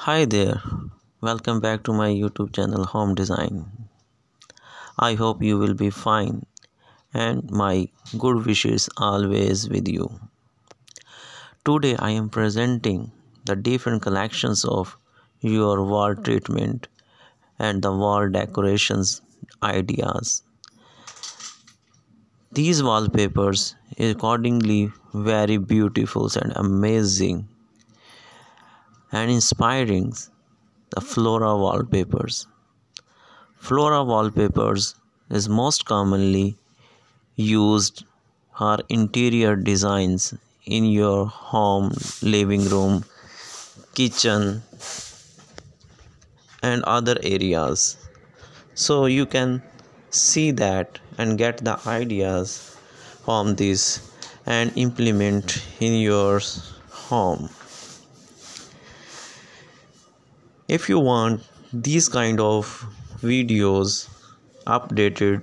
Hi there, welcome back to my YouTube channel Home Design. I hope you will be fine and my good wishes always with you. Today I am presenting the different collections of your wall treatment and the wall decorations ideas. These wallpapers accordingly very beautiful and amazing and inspiring the flora wallpapers. Flora wallpapers is most commonly used for interior designs in your home, living room, kitchen and other areas. So you can see that and get the ideas from this and implement in your home if you want these kind of videos updated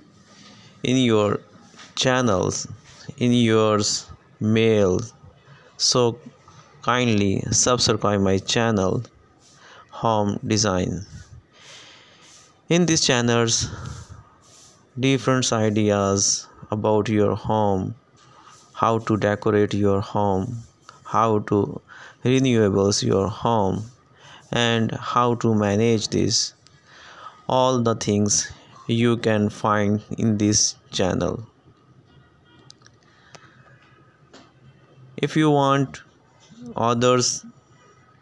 in your channels in your mail so kindly subscribe my channel home design. In these channels different ideas about your home how to decorate your home how to renewables your home and how to manage this. All the things you can find in this channel. If you want others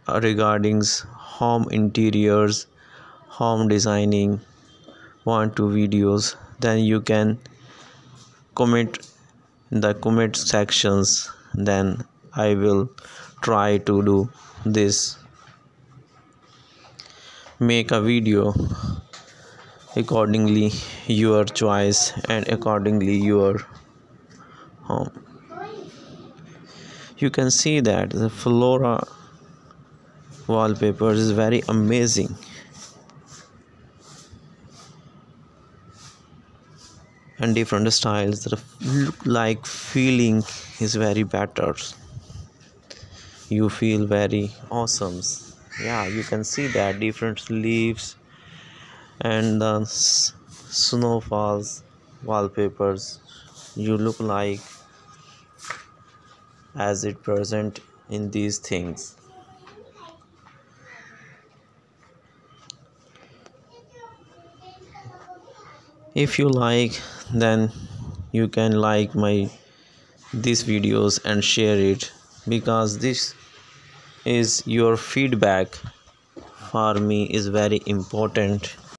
regarding home interiors home designing want to videos then you can comment the comment sections. Then i will try to do this make a video accordingly your choice and accordingly your home. You can see that the flora wallpaper is very amazing. And different styles that look like feeling is very better. You feel very awesome yeah you can see that different leaves and the snowfalls wallpapers. You look like as it present in these things. If you like then you can like my these videos and share it because this is your feedback for me is very important